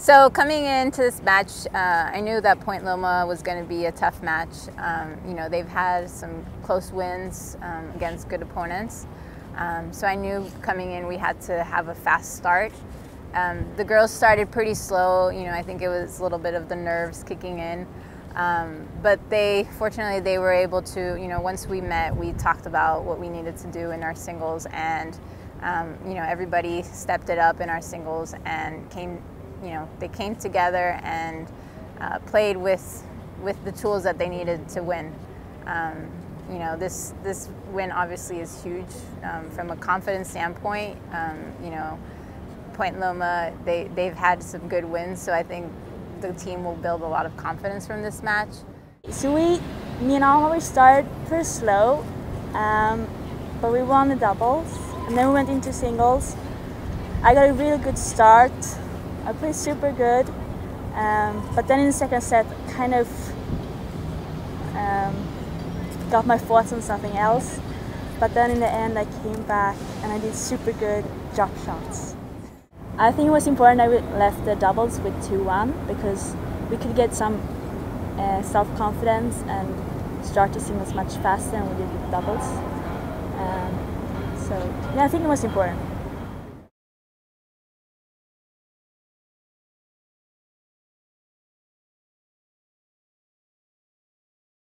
So coming into this match, uh, I knew that Point Loma was going to be a tough match. Um, you know, they've had some close wins um, against good opponents. Um, so I knew coming in we had to have a fast start. Um, the girls started pretty slow. You know, I think it was a little bit of the nerves kicking in. Um, but they, fortunately, they were able to, you know, once we met, we talked about what we needed to do in our singles and, um, you know, everybody stepped it up in our singles and came you know, they came together and uh, played with with the tools that they needed to win. Um, you know, this this win obviously is huge um, from a confidence standpoint. Um, you know, Point Loma they they've had some good wins, so I think the team will build a lot of confidence from this match. So we, me and we started pretty slow, um, but we won the doubles, and then we went into singles. I got a really good start. I played super good, um, but then in the second set, kind of um, got my thoughts on something else. But then in the end, I came back and I did super good drop shots. I think it was important we left the doubles with 2-1 because we could get some uh, self-confidence and start to singles much faster than we did with doubles. Um, so yeah, I think it was important.